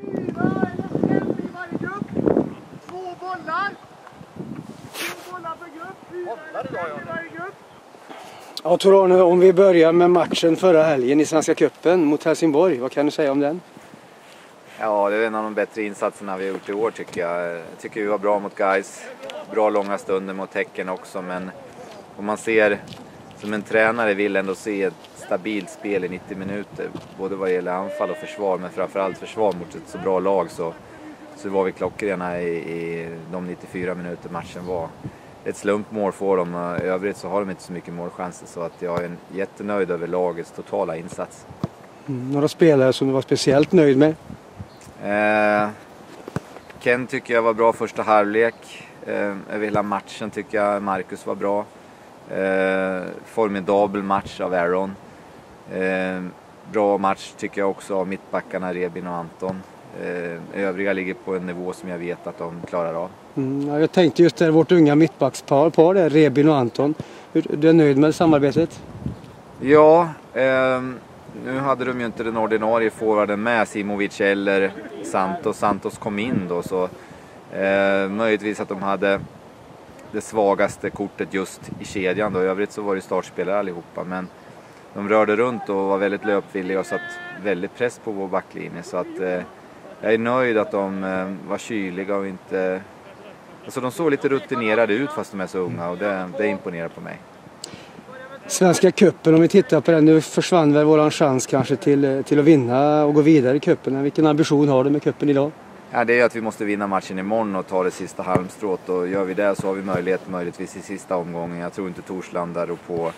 Fyra eller fem i varje grupp. Två bollar. Två bollar per grupp. Fyra eller fem i varje grupp. Ja, Tor-Arne, om vi börjar med matchen förra helgen i Svenska Cupen mot Helsingborg. Vad kan du säga om den? Ja, det är en av de bättre insatserna vi har gjort i år tycker jag. Jag tycker vi var bra mot guys, bra långa stunder mot Häcken också, men om man ser som en tränare vill ändå se ett stabilt spel i 90 minuter, både vad gäller anfall och försvar, men framförallt försvar mot ett så bra lag så, så var vi klockrena i, i de 94 minuter matchen var. Ett slumpmål får de, och i övrigt så har de inte så mycket målchanser så att jag är jättenöjd över lagets totala insats. Mm, några spelare som du var speciellt nöjd med? Eh, Ken tycker jag var bra första halvlek. Eh, över hela matchen tycker jag Marcus var bra. Eh, formidabel match av Aaron. Eh, bra match tycker jag också av mittbackarna Rebin och Anton. Eh, övriga ligger på en nivå som jag vet att de klarar av. Mm, ja, jag tänkte just där, vårt unga mittbackspar, par där, Rebin och Anton. Hur, du är nöjd med samarbetet? Ja, ehm, nu hade de ju inte den ordinarie forwarden med, Simovic eller Santos. Santos kom in då så eh, möjligtvis att de hade det svagaste kortet just i kedjan då. I övrigt så var det startspelare allihopa men de rörde runt och var väldigt löpvilliga och satt väldigt press på vår backlinje så att eh, jag är nöjd att de eh, var kyliga och inte... Alltså de såg lite rutinerade ut fast de är så unga och det, det imponerar på mig. Svenska cupen, om vi tittar på den, nu försvann väl våran chans kanske till, till att vinna och gå vidare i cupen. Vilken ambition har du med cupen idag? Ja, det är att vi måste vinna matchen imorgon och ta det sista halmstrået och gör vi det så har vi möjlighet möjligtvis i sista omgången. Jag tror inte Torslanda rår på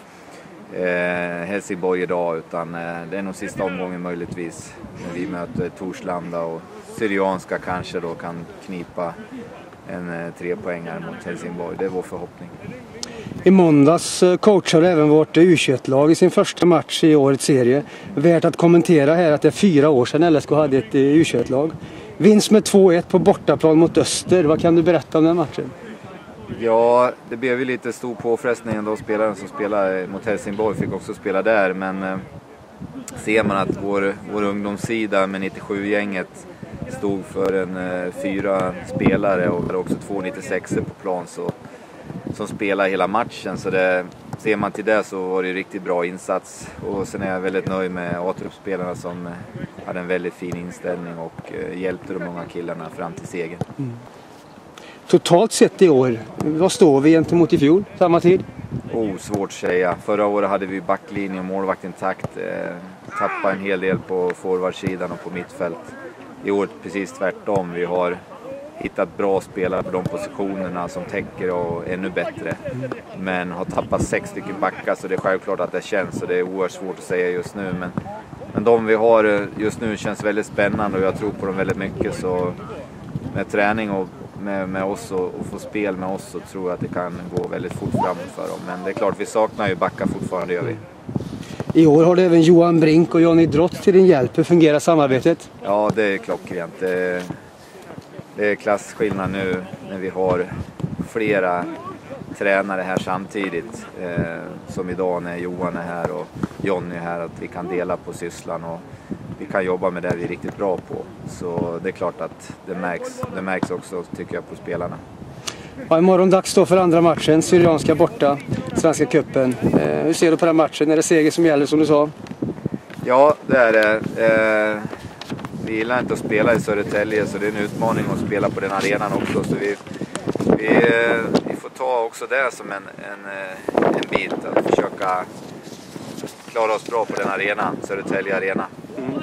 eh, Helsingborg idag utan eh, det är nog sista omgången möjligtvis när vi möter Torslanda och Syrianska kanske då kan knipa en eh, trepoängare mot Helsingborg. Det är vår förhoppning. I måndags eh, coachade även vårt U21-lag i sin första match i årets serie. Värt att kommentera här att det är fyra år sedan LSK hade ett eh, U21-lag. Vinst med 2-1 på bortaplan mot Öster. Vad kan du berätta om den matchen? Ja, det blev ju lite stor påfrestning. ändå. spelaren som spelade mot Helsingborg fick också spela där, men eh, ser man att vår, vår ungdomssida med 97-gänget stod för en eh, fyra spelare och hade också två 96 på plan så, som spelade hela matchen. Så det, ser man till det så var det en riktigt bra insats. Och sen är jag väldigt nöjd med A-truppspelarna som eh, hade en väldigt fin inställning och eh, hjälpte de många killarna fram till segern. Mm. Totalt sett i år, vad står vi gentemot i fjol, samma tid? Oh, svårt att säga. Förra året hade vi backlinje och målvakt intakt. Eh, tappade en hel del på forwardsidan och på mittfält. I år precis tvärtom. Vi har hittat bra spelare på de positionerna som täcker och ännu bättre. Men har tappat sex stycken backar så det är självklart att det känns och det är oerhört svårt att säga just nu. Men, men de vi har eh, just nu känns väldigt spännande och jag tror på dem väldigt mycket. Så med träning och med, med oss och, och få spel med oss så tror jag att det kan gå väldigt fort framåt för dem. Men det är klart, vi saknar ju backar fortfarande, gör vi. I år har du även Johan Brink och Johnny Drott till din hjälp. Hur fungerar samarbetet? Ja, det är klockrent. Det, det är klasskillnad nu när vi har flera tränare här samtidigt. Eh, som idag när Johan är här och Jonny är här, att vi kan dela på sysslan och vi kan jobba med det vi är riktigt bra på. Så det är klart att det märks, det märks också, tycker jag, på spelarna. Ja, imorgon dags då för andra matchen, Syrianska borta, Svenska cupen. Eh, hur ser du på den matchen? Är det seger som gäller som du sa? Ja, det är det. Eh, vi gillar inte att spela i Södertälje så det är en utmaning att spela på den arenan också. Så vi, vi, eh, ta också det som en, en, eh, en bit, att försöka klara oss bra på den arenan, Södertälje arena. Mm.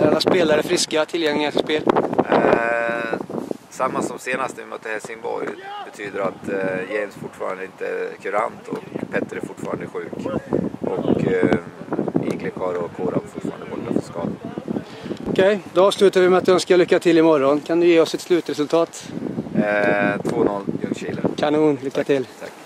Är alla spelare friska, tillgängliga till spel? Eh, samma som senast när vi mötte Helsingborg betyder att eh, James fortfarande inte är kurant och Petter är fortfarande sjuk. Och eh, Iglekar och Korab fortfarande borta för skada. Okej, okay, då avslutar vi med att önska lycka till imorgon. Kan du ge oss ett slutresultat? Eh, 2-0 Ljungskile. Kanon, lycka Tack. till. Tack.